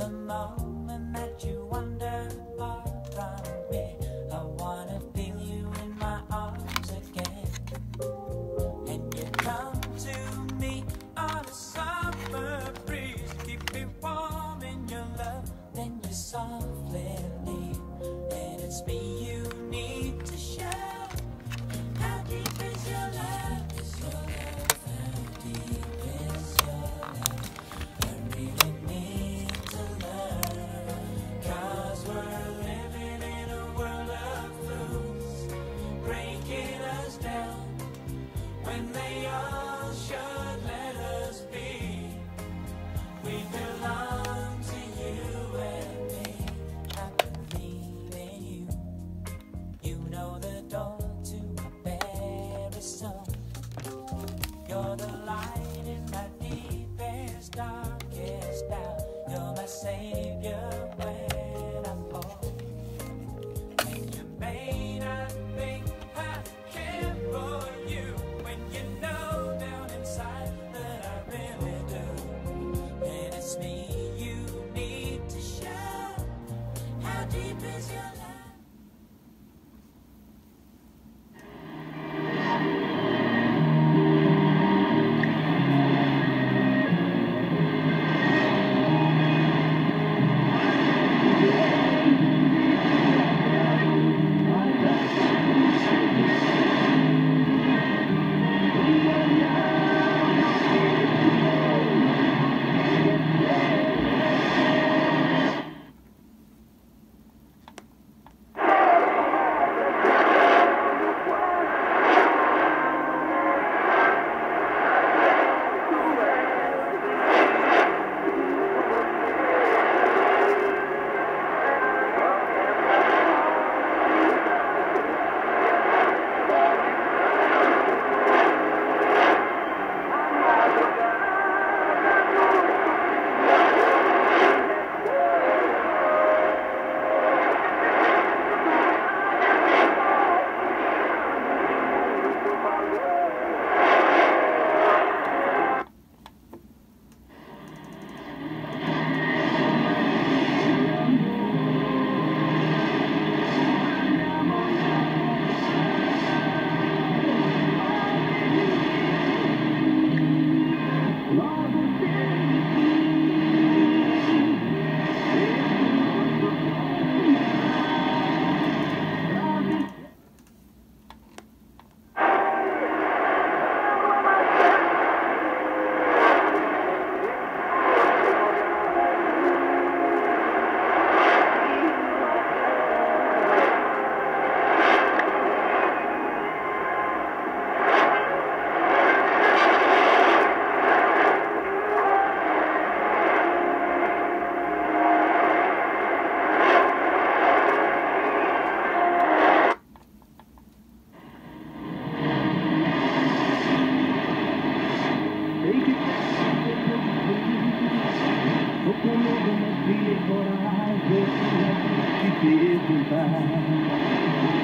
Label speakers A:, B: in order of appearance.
A: 的猫 You're the light in my deepest, darkest doubt. You're my savior.
B: De perguntar.